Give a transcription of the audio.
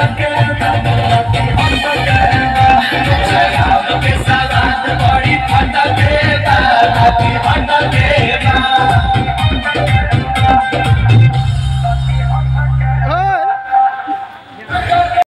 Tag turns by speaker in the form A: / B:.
A: I'm